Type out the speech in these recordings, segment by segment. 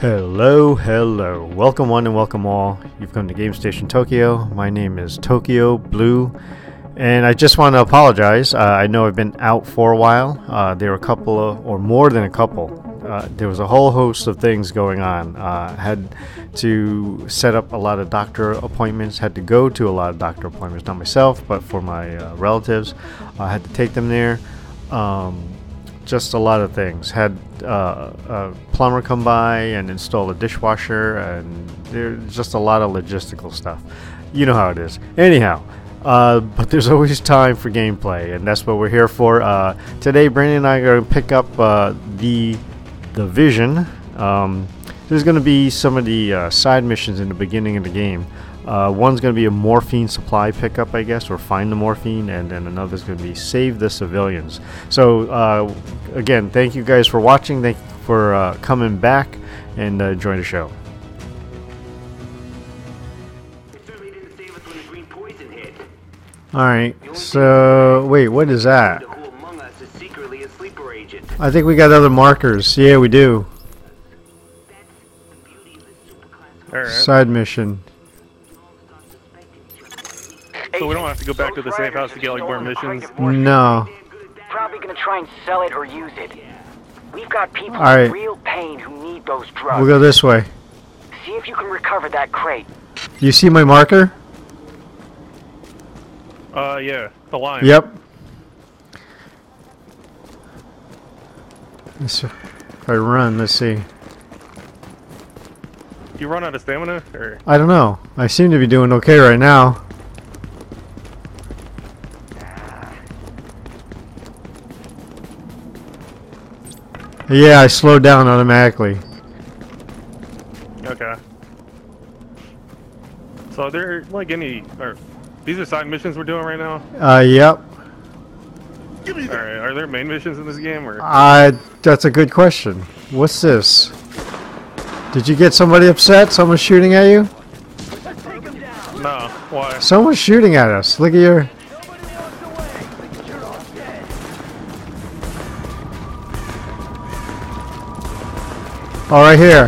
Hello, hello. Welcome one and welcome all. You've come to Game Station Tokyo. My name is Tokyo Blue. And I just want to apologize. Uh, I know I've been out for a while. Uh, there were a couple of, or more than a couple. Uh, there was a whole host of things going on. Uh, had to set up a lot of doctor appointments. Had to go to a lot of doctor appointments, not myself, but for my uh, relatives. I had to take them there. Um, just a lot of things. Had uh, a plumber come by and install a dishwasher, and there's just a lot of logistical stuff. You know how it is. Anyhow, uh, but there's always time for gameplay, and that's what we're here for. Uh, today, Brandon and I are going to pick up uh, the the Division. Um, there's going to be some of the uh, side missions in the beginning of the game. Uh, one's going to be a morphine supply pickup, I guess, or find the morphine, and then another's going to be save the civilians. So, uh, again, thank you guys for watching. Thank you for uh, coming back and uh, join the show. certainly didn't save us when the green poison hit. All right. So, wait, what is that? Who among us is secretly a sleeper agent? I think we got other markers. Yeah, we do. Alright. Side mission. So we don't have to go back to the safe house to get like more missions. No. Probably gonna try and sell it or use it. We've got people All right. in real pain who need those drugs. We'll go this way. See if you can recover that crate. You see my marker? Uh, yeah, the line. Yep. Let's- If I run, let's see. You run out of stamina, or I don't know. I seem to be doing okay right now. Yeah, I slowed down automatically. okay. So are there like any? Or these are side missions we're doing right now. Uh, yep. All right. Are there main missions in this game, or Uh, that's a good question. What's this? Did you get somebody upset? Someone's shooting at you? no? Why? Someone's shooting at us. Look at your. Oh, right here.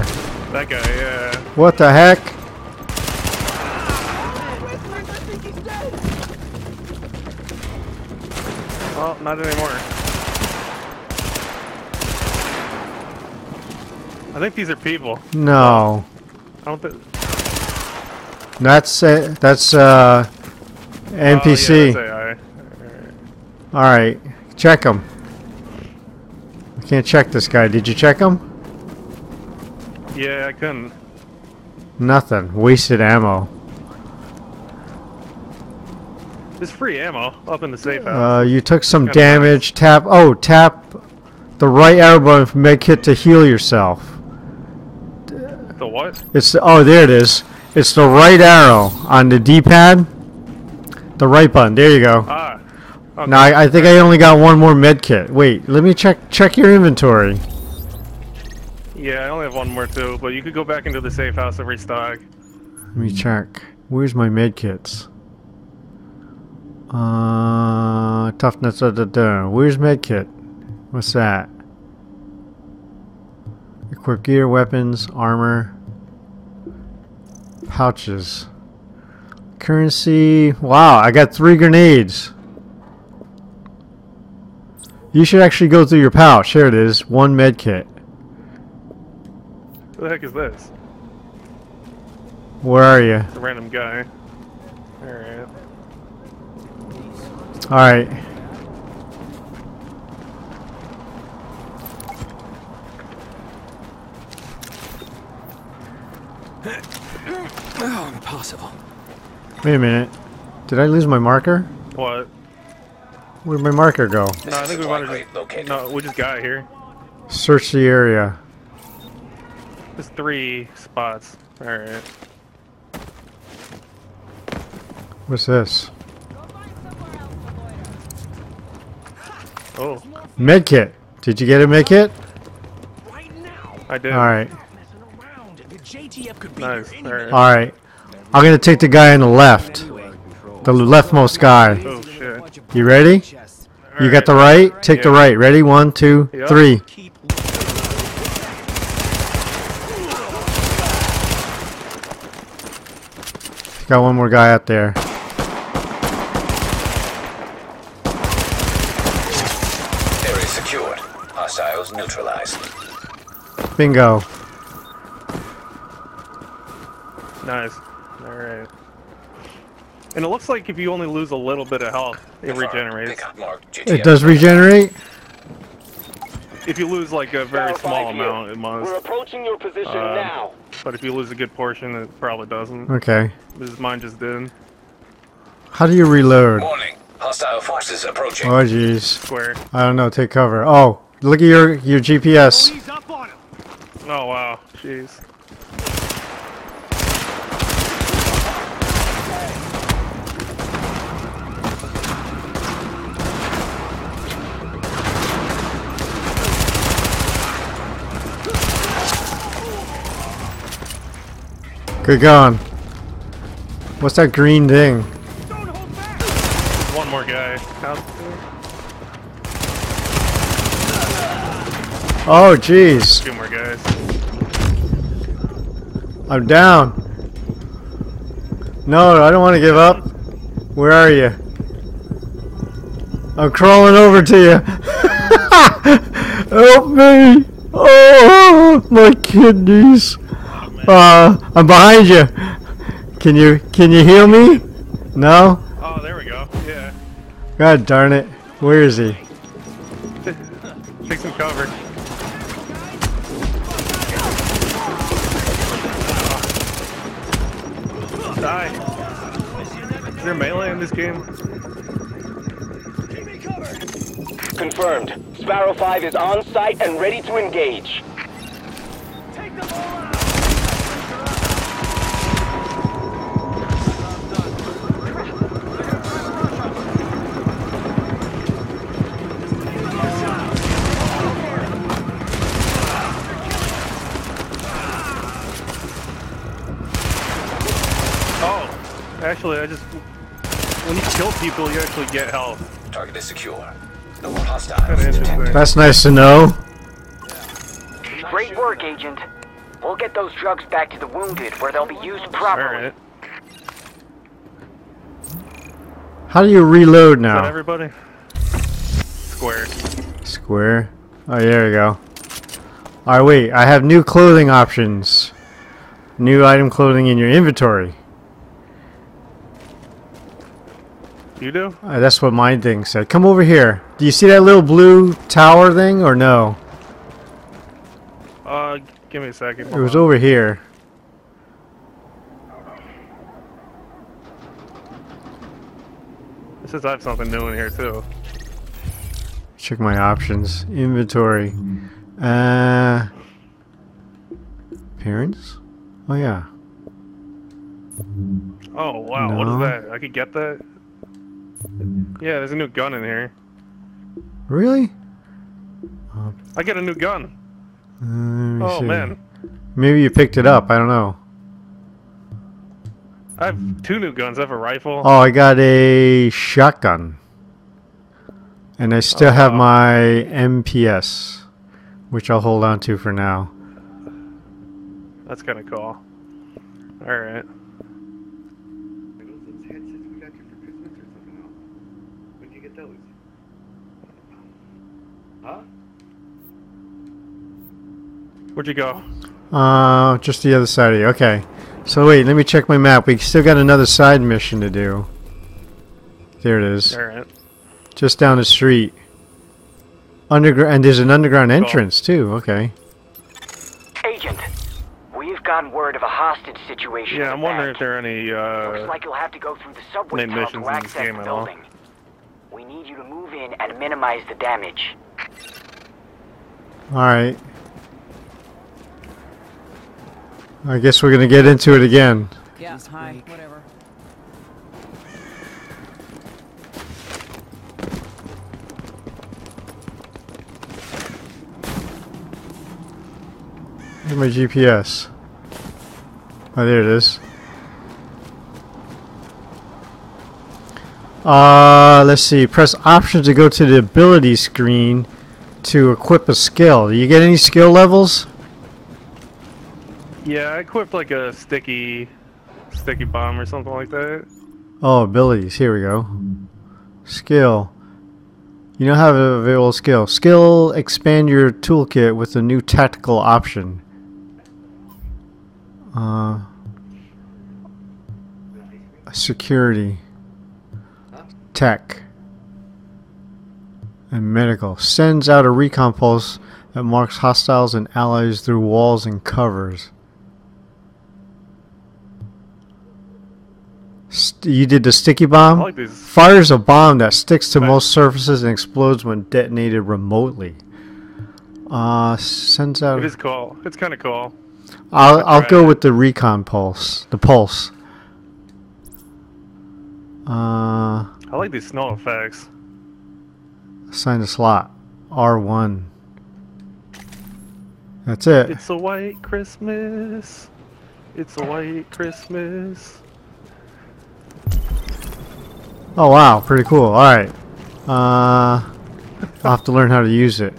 That guy. Yeah. What the heck? Well, not anymore. I think these are people. No. I don't think. That's uh, that's uh NPC. Oh, yeah, that's All right, check him. I can't check this guy. Did you check him? Yeah, I couldn't. Nothing. Wasted ammo. There's free ammo up in the safe house. Uh, you took some Kinda damage. Tap. Oh, tap the right arrow button for med kit to heal yourself. the what? It's oh, there it is. It's the right arrow on the D-pad. The right button. There you go. Ah. Okay. Now I, I think I only got one more med kit. Wait, let me check check your inventory. Yeah, I only have one more too, but you could go back into the safe house and restock. Let me check. Where's my med kits? Uh, toughness. Da, da, da. Where's med kit? What's that? Equip gear, weapons, armor, pouches, currency. Wow, I got three grenades. You should actually go through your pouch. Here it is. One med kit. Who the heck is this? Where are you? It's a random guy. Alright. All right. Oh, impossible. Wait a minute. Did I lose my marker? What? Where'd my marker go? No, I think we might have Likely just. No, we just got here. Search the area. There's three spots. Alright. What's this? Oh, Medkit. Did you get a medkit? I did. All right. Nice. Alright. All right. I'm gonna take the guy on the left. The leftmost guy. Oh, shit. You ready? You got the right? Take the right. Ready? One, two, Yep. three. Got one more guy out there. Area secured. Hostiles neutralized. Bingo. Nice. Alright. And it looks like if you only lose a little bit of health, it regenerates. It does regenerate? If you lose like a very small amount, it must. We're approaching your position Uh, now. But if you lose a good portion, it probably doesn't. Okay. This mine just did. How do you reload? Warning. Hostile forces approaching. Oh jeez. Square. I don't know, take cover. Oh, look at your your GPS. Oh wow. Jeez. Good going. What's that green thing? One more guy. Oh jeez. Two more guys. I'm down. No, I don't want to give up. Where are you? I'm crawling over to you. Help me! Oh, my kidneys. Uh, I'm behind you. Can you can you heal me? No. Oh, there we go. Yeah. God darn it. Where is he? Take some cover. Die. Is there melee in this game? Confirmed. Sparrow 5 is on site and ready to engage. Actually, I just when you kill people, you actually get health. Target is secure. No more Kind hostiles of detected. interesting. That's nice to know. Great work, Agent. We'll get those drugs back to the wounded where they'll be used properly. right. How do you reload Is that now? everybody? Square. Square. Oh, there we go. Alright, wait. I have new clothing options. New item clothing in your inventory. You do? Uh, that's what my thing said. Come over here. Do you see that little blue tower thing or no? Uh, give me a second. It was over here. It says I have something new in here too. Check my options. Inventory. Uh. Appearance? Oh, yeah. Oh wow, what No. is that? I could get that. Yeah, there's a new gun in here. Really? I get a new gun. Uh, Oh see. man, Maybe you picked it up. I don't know. I have two new guns. I have a rifle. Oh, I got a shotgun. And I still have Oh. my MP5, which I'll hold on to for now. That's kind of cool. All right. Where'd you go? Uh, just the other side of you. Okay. So wait, let me check my map. We still got another side mission to do. There it is. All right. Just down the street. Underground, and there's an underground entrance too. Okay. Agent, we've gotten word of a hostage situation. Yeah, I'm the wondering if there are any. Uh, Looks like you'll have to go through the subway main tunnel to access game the building. We need you to move in and minimize the damage. All right. I guess we're gonna get into it again. Yeah, hi, whatever. Where's my GPS? Oh, there it is. Uh, let's see. Press option to go to the ability screen to equip a skill. Do you get any skill levels? Yeah, I equipped like a sticky sticky bomb or something like that. Oh, abilities. Here we go. Skill. You now have a available skill. Skill expand your toolkit with a new tactical option. Uh, security. Tech. And medical. Sends out a recon pulse that marks hostiles and allies through walls and covers. You did the sticky bomb? I like these. Fires a bomb that sticks to Right. most surfaces and explodes when detonated remotely. Uh, sends out. It is cool. It's kind of cool. I'll I'll go with the recon pulse. The pulse. Uh, I like these snow effects. assign a slot. R one. That's it. It's a white Christmas. It's a white Christmas. Oh wow, pretty cool. All right. Uh, I'll have to learn how to use it.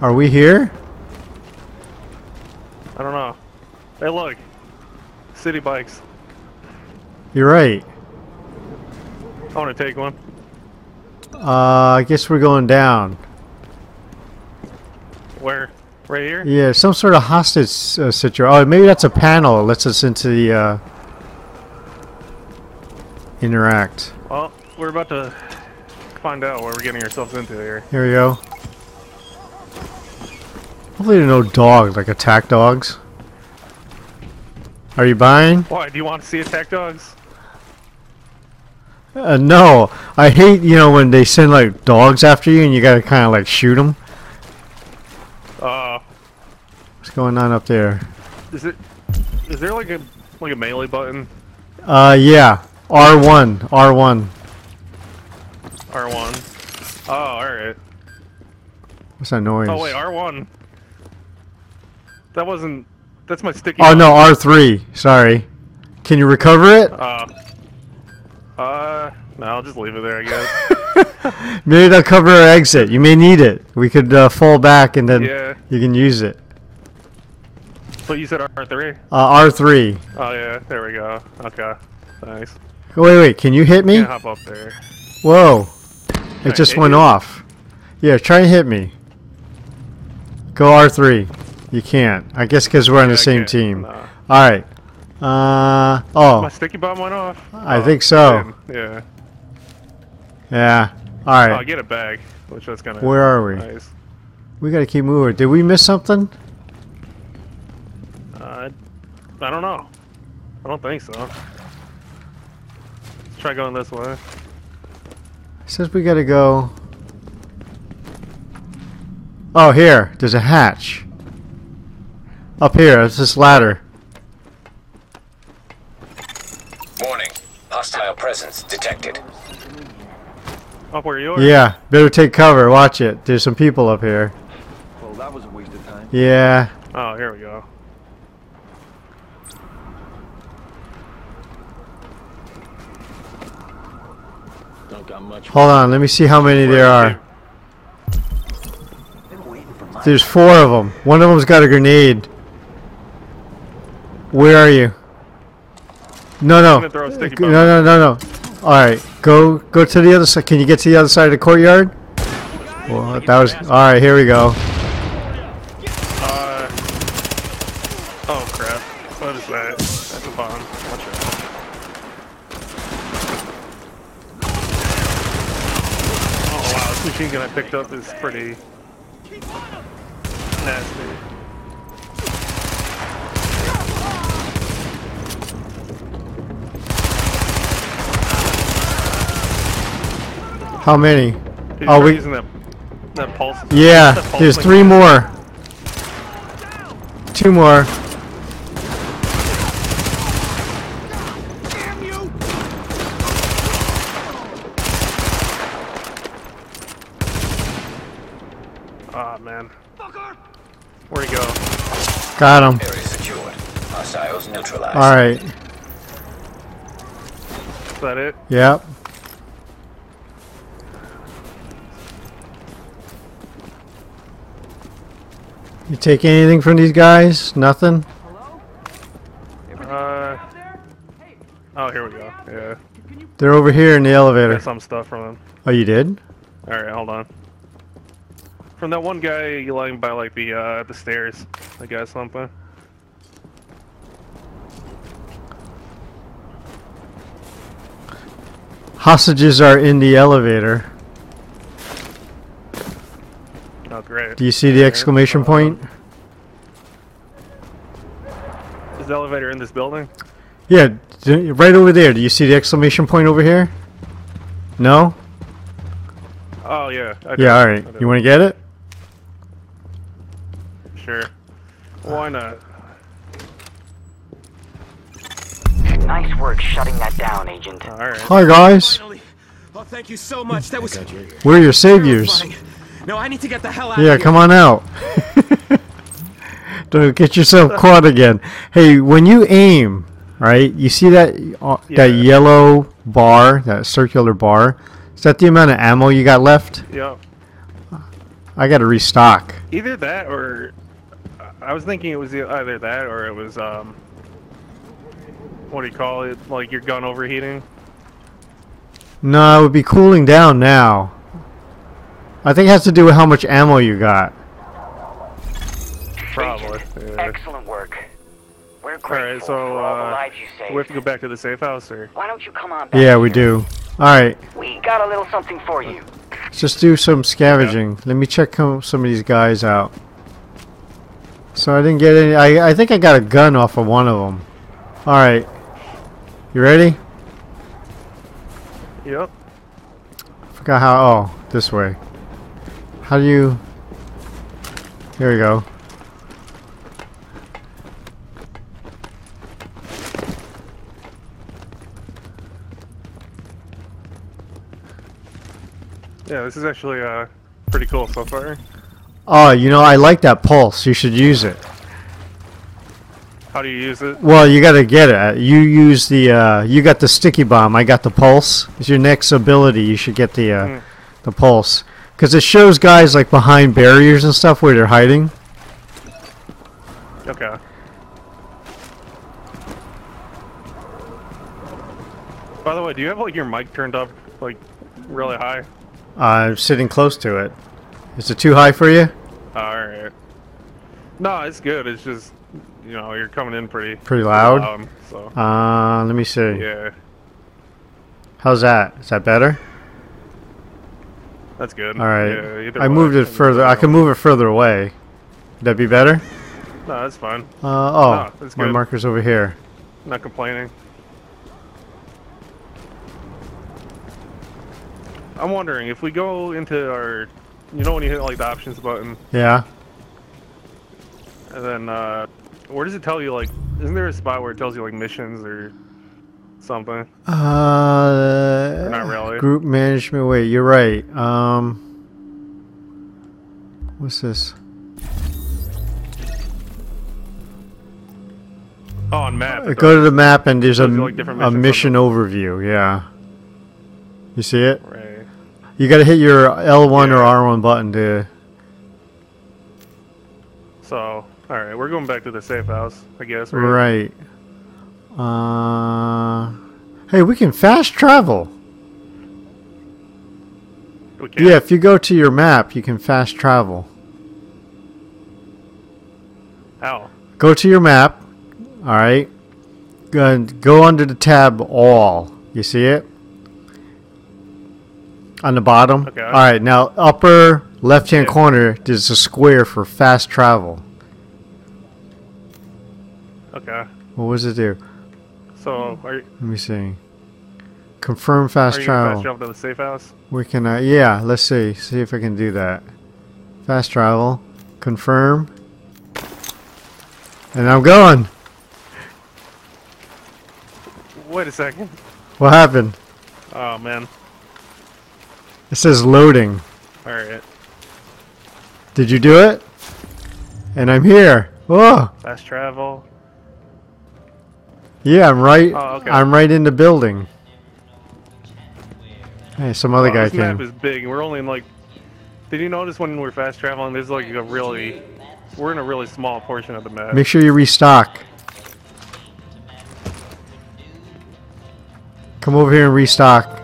Are we here? I don't know. Hey, look. City bikes. You're right. I want to take one. Uh, I guess we're going down. Where? Right here? Yeah, some sort of hostage uh, situation. Oh, maybe that's a panel. It lets us into the uh, interact. Well, we're about to find out what we're getting ourselves into here. Here we go. Hopefully, there are no dogs like attack dogs. Are you buying? Why? Do you want to see attack dogs? Uh, no, I hate you know when they send like dogs after you and you gotta kind of like shoot them. Uh, What's going on up there? is it? Is there like a like a melee button? Uh, yeah, R one, R one. R1. Oh, all right. What's that noise? Oh wait, R1. That wasn't. That's my sticky. Oh bomb. no, R three. Sorry. Can you recover it? Uh. Uh. No, I'll just leave it there, I guess. Maybe they'll cover our exit. You may need it. We could uh, fall back and then yeah. you can use it. But you said R3. Uh, R3. Oh yeah, there we go. Okay. Nice. Oh, wait, wait. Can you hit me? Hop up there. Whoa. I It just went you? off. Yeah, try and hit me. Go R3. You can't. I guess because we're on Yeah, the same team. No. Alright. Uh, oh. My sticky bomb went off. I Oh, think so. damn, Yeah. Yeah. Oh, I Alright. get a bag, which was of Where are we? nice. We gotta keep moving. Did we miss something? Uh, I don't know. I don't think so. Let's try going this way. Says we gotta go. Oh, here. There's a hatch. Up here. It's this ladder. Warning. Hostile presence detected. Up where you are? Yeah. Better take cover. Watch it. There's some people up here. Well, that was a waste of time. Yeah. Oh, here we go. Don't got much. Hold on. Let me see how many there are. There's four of them. One of them's got a grenade. Where are you? No, no. gonna throw a sticky no, no, no, no. All right, go, go to the other side. Can you get to the other side of the courtyard? Well, that was all right. Here we go. Uh. Oh crap! What is that? That's a bomb. Watch out. Oh wow! This machine gun I picked up is pretty nasty. How many? He's Oh, we- using that that pulse. Yeah, that pulse there's three more. Two more. Ah man. Where'd he go? Got him. Area secured. Hostiles neutralized. All right. Is that it? Yep. You take anything from these guys? Nothing? Uh. Oh, here we go. Yeah. They're over here in the elevator. Got some stuff from them. Oh, you did? All right, hold on. From that one guy lying by like the uh the stairs. I got something. Hostages are in the elevator. Oh great. Do you see the exclamation point? Is the elevator in this building? Yeah, right over there. Do you see the exclamation point over here? No? Oh yeah. Yeah, alright. You want to get it? Sure. Why not? Nice work shutting that down, Agent. All right. Hi, guys. Finally. Oh, thank you so much. That was We're your saviors. No, I need to get the hell out Yeah, of here. come on out. Don't get yourself caught again. Hey, when you aim, right? You see that uh, that yellow bar, that circular bar? Is that the amount of ammo you got left? Yeah. I got to restock. Either that or I was thinking it was either that or it was um what do you call it? Like your gun overheating. No, it would be cooling down now. I think it has to do with how much ammo you got. Probably. Yeah. excellent work. We're grateful Alright, so for all the uh lives you saved. we have to go back to the safe house or Why don't you come on back? Yeah, we here? do. All right, We got a little something for you. let's just do some scavenging. Let me check some of these guys out. So I didn't get any. I I think I got a gun off of one of them. All right, you ready? Yep. Forgot how. Oh, this way. How do you? Here we go. Yeah, this is actually uh pretty cool so far. Oh, you know I like that pulse. You should use it. How do you use it? Well, you got to get it. You use the. Uh, you got the sticky bomb. I got the pulse. It's your next ability. You should get the uh, Mm. the pulse because it shows guys like behind barriers and stuff where they're hiding. Okay. By the way, do you have like your mic turned up like really high? I'm sitting close to it. Is it too high for you? Alright. No, it's good. It's just you know, you're coming in pretty Pretty loud. so Uh, let me see. yeah, How's that? Is that better? that's good. All right. Yeah, I way, moved it further. I can move it further away. Would that be better? No, that's fine. Uh, oh, No, my good. marker's over here. Not complaining. I'm wondering if we go into our, you know, when you hit like the options button, Yeah. and then uh, where does it tell you like? Isn't there a spot where it tells you like missions or something? Uh, not really. Group management. Wait, you're right. Um, what's this? Oh, on map. Go to the map and there's a, like, a mission overview. Yeah. You see it? You got to hit your L1 or R1 button to. So, all right, we're going back to the safe house, I guess. Right. Right. Uh, hey, we can fast travel. We can. Yeah, if you go to your map, you can fast travel. How? Go to your map. All right. Go, go under the tab All. You see it? On the bottom. Okay. All right. Now upper left hand Yeah. corner, there's a square for fast travel. Okay. What does it do? So, are, you- Let me see. Confirm fast are you travel. fast travel to the safe house? We can. Uh, yeah. Let's see. See if I can do that. Fast travel. Confirm. And I'm going. Wait a second. What happened? Oh man. It says loading. All right. Did you do it? And I'm here. Oh, Fast travel. yeah, I'm right. Oh, okay. I'm right in the building. Hey, some other Wow, guy this map is big. We're only in like. Did you notice when we're fast traveling? There's like a really. We're in a really small portion of the map. Make sure you restock. Come over here and restock.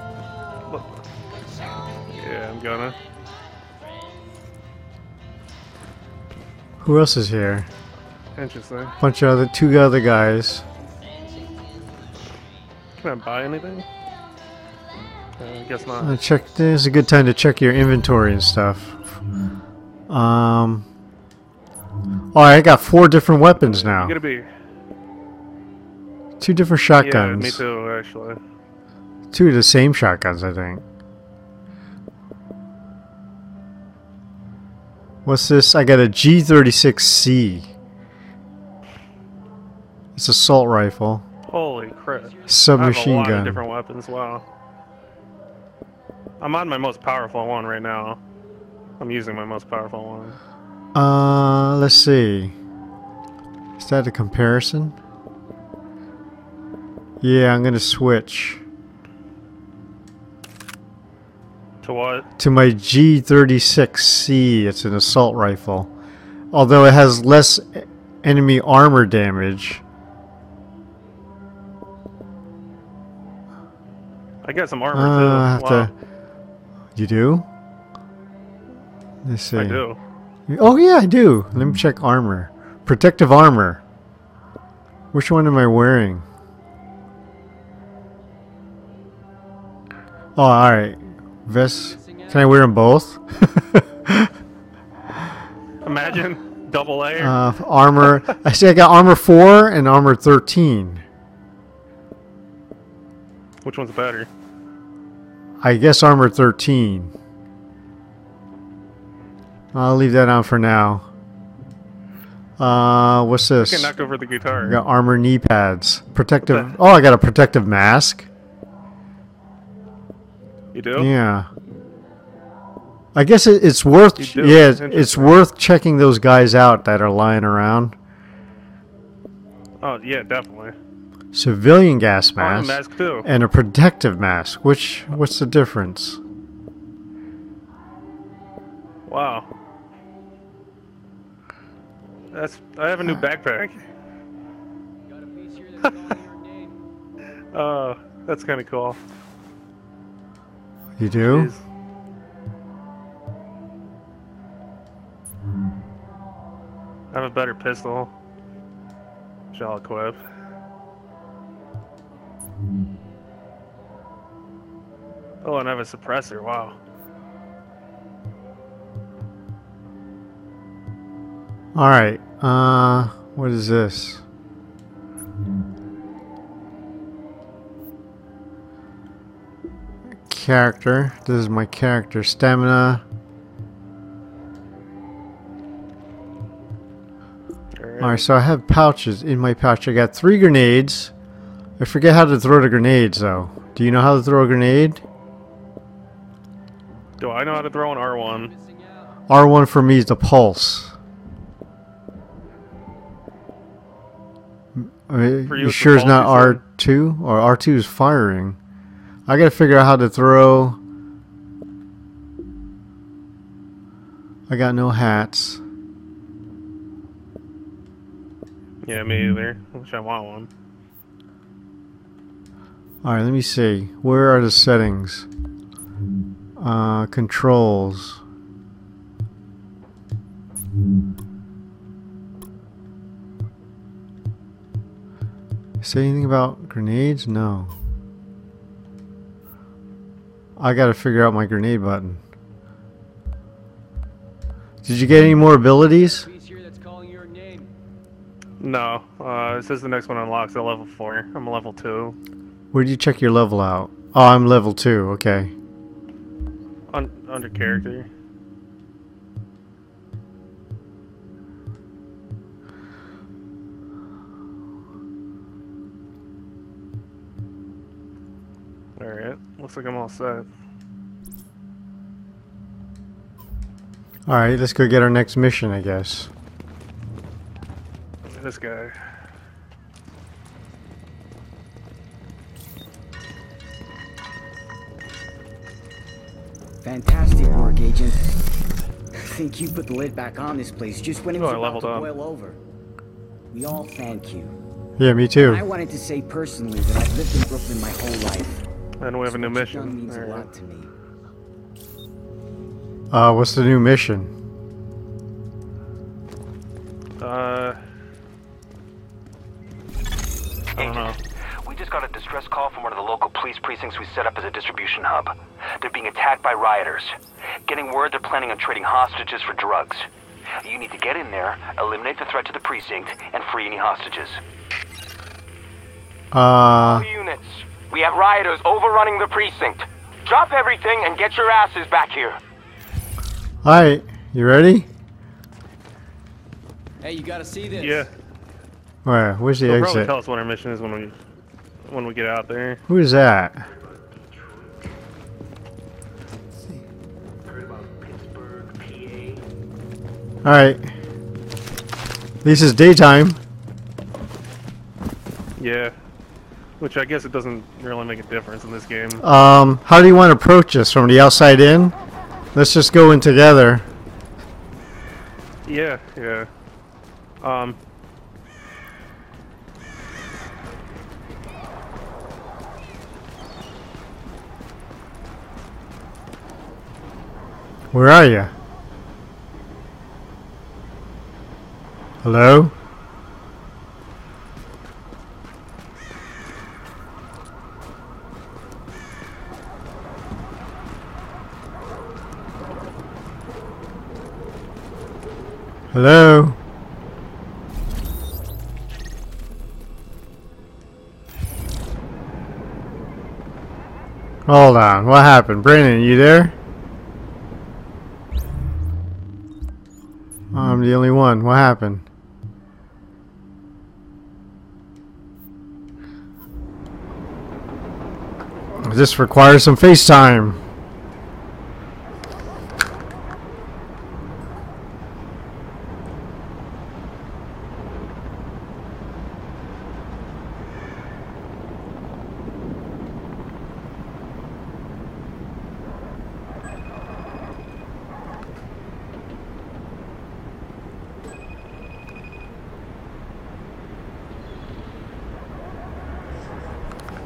Who else is here? Interesting. Bunch of other two other guys. Can I buy anything? Uh, I guess not. Uh, check. This is a good time to check your inventory and stuff. Um. All right, I got four different weapons I'm now. gonna be. Two different shotguns. Yeah, me too, actually. Two of the same shotguns, I think. What's this? I got a G36C. It's a assault rifle. Holy crap. I have a Submachine lot of gun. different weapons. Wow. I'm on my most powerful one right now. I'm using my most powerful one. Uh, let's see. Is that a comparison? Yeah, I'm gonna switch To what? to my G36C. It's an assault rifle. Although it has less enemy armor damage. I got some armor Uh, too. Wow. to. You do? Let's see. I do. Oh yeah, I do. Let me check armor. Protective armor. Which one am I wearing? Oh, all right. Vest. Can I wear them both? Imagine double layer. uh, armor. I see. I got armor four and armor thirteen. Which one's better? I guess armor thirteen. I'll leave that on for now. Uh, what's this? can knock over the guitar. I got armor knee pads. Protective. Oh, I got a protective mask. You do? Yeah. I guess it, it's worth. Yeah, it's, it's worth checking those guys out that are lying around. Oh yeah, definitely. Civilian gas Oh, a mask mask too. and a protective mask. Which what's the difference? Wow. That's. I have a new backpack. uh, that's kind of cool. You do? I have a better pistol. Which I'll equip. Oh, and I have a suppressor. Wow. All right. Uh, what is this? Character. This is my character. Stamina. Alright, so I have pouches in my pouch. I got three grenades. I forget how to throw the grenades though. Do you know how to throw a grenade? Do I know how to throw an R1? R1 for me is the pulse. I mean, you sure it's not? R2? Or R2 is firing. I gotta figure out how to throw. I got no hats. Yeah, me either. Wish I want one. Alright, let me see. Where are the settings? Uh, controls. Say anything about grenades? No. I gotta figure out my grenade button. Did you get any more abilities? No, uh, it says the next one unlocks at level 4. I'm a level 2. Where did you check your level out? Oh, I'm level 2, okay. Un- under character. Alright, looks like I'm all set. Alright, let's go get our next mission, I guess. This guy. Fantastic work, Agent. I think you put the lid back on this place just when it Oh, was I about leveled to up. boil over. We all thank you. Yeah, me too. I wanted to say personally that I've lived in Brooklyn my whole life. And we have a new What you've mission. means a lot to me. Uh, what's the new mission? Uh, I don't know. We just got a distress call from one of the local police precincts we set up as a distribution hub. They're being attacked by rioters. Getting word they're planning on trading hostages for drugs. You need to get in there, eliminate the threat to the precinct, and free any hostages. Uh, All units, we have rioters overrunning the precinct. Drop everything and get your asses back here. alright, you ready? Hey, you gotta see this. Yeah, Where? Where's the they'll probably exit? tell us what our mission is when we when we get out there. Who is that? Alright. At least it's daytime. Yeah, which I guess it doesn't really make a difference in this game. Um, how do you want to approach this? From the outside in? Let's just go in together. Yeah, yeah. Um, Where are you? Hello? Hello? Hold on, what happened? Brandon, you there? I'm the only one. What happened? This requires some FaceTime.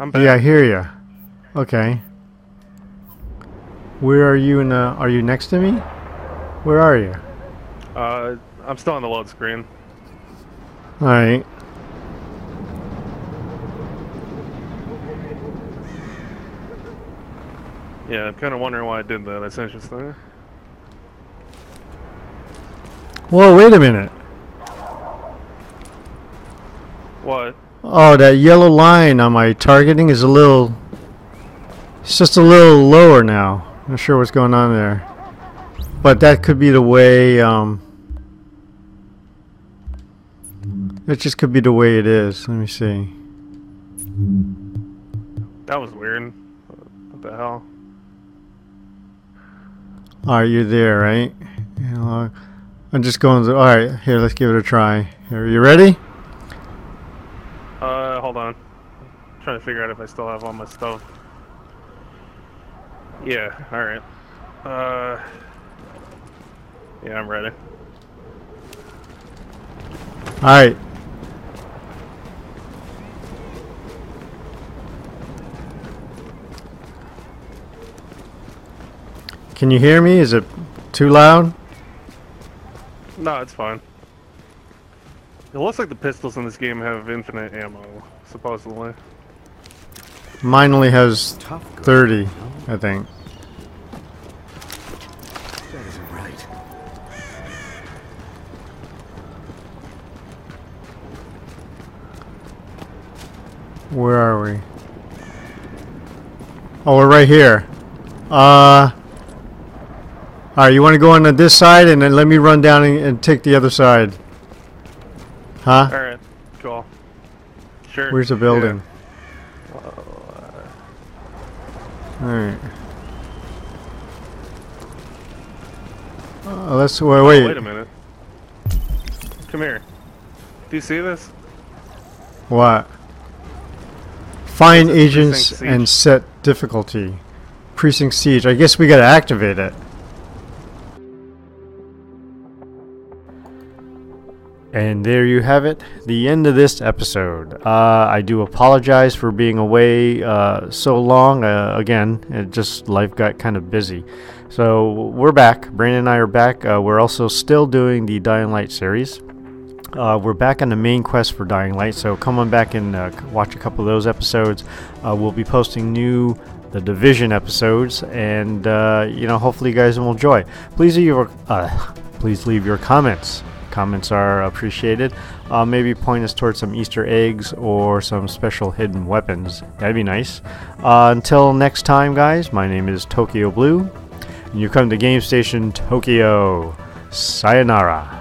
I'm back. Yeah, I hear you. Okay. Where are you in the, are you next to me? Where are you? Uh, I'm still on the load screen. Alright. Yeah, I'm kind of wondering why I did that. That's interesting. Whoa, wait a minute. What? Oh, that yellow line on my targeting is a little. It's just a little lower now. Not sure what's going on there. But that could be the way. Um, it just could be the way it is. Let me see. That was weird. What the hell? Alright, you're there, right? You I'm just going to. Alright, here, let's give it a try. Here, you ready? Uh, hold on. trying to figure out if I still have all my stuff. Yeah, alright. Uh, yeah, I'm ready. Alright. Can you hear me? Is it too loud? No, it's fine. It looks like the pistols in this game have infinite ammo, supposedly. Mine only has 30, I think. That isn't right. Where are we? Oh, we're right here. Uh. Alright, you want to go on to this side and then let me run down and, and take the other side? Huh? Alright, cool. Sure. Where's the yeah. building? Alright. Uh, let's wait. Wait. Wait a minute. Come here. Do you see this? What? Find agents and set difficulty. Precinct siege. I guess we gotta activate it. And there you have it, the end of this episode. Uh, I do apologize for being away uh, so long. Uh, again, it just life got kind of busy. So we're back. Brandon and I are back. Uh, we're also still doing the Dying Light series. Uh, we're back on the main quest for Dying Light, so come on back and uh, watch a couple of those episodes. We'll be posting new the Division episodes, and you know, hopefully, you guys will enjoy. Please leave your please leave your comments. Comments are appreciated. Uh, maybe point us towards some Easter eggs or some special hidden weapons. That'd be nice. Uh, until next time, guys. My name is Tokyo Blue, and you come to Game Station Tokyo. Sayonara.